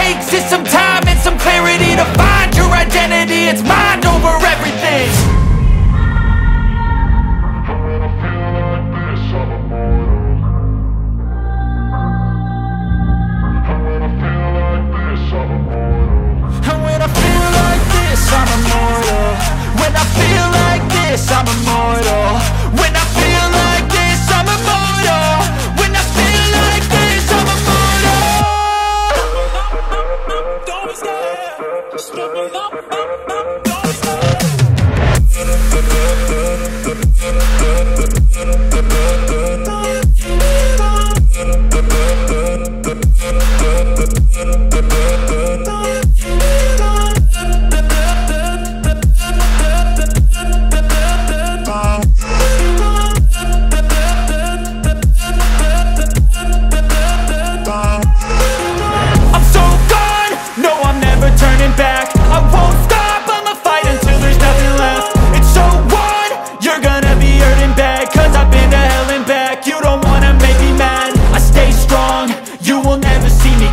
takes is some stop, stop, stop, don't stop.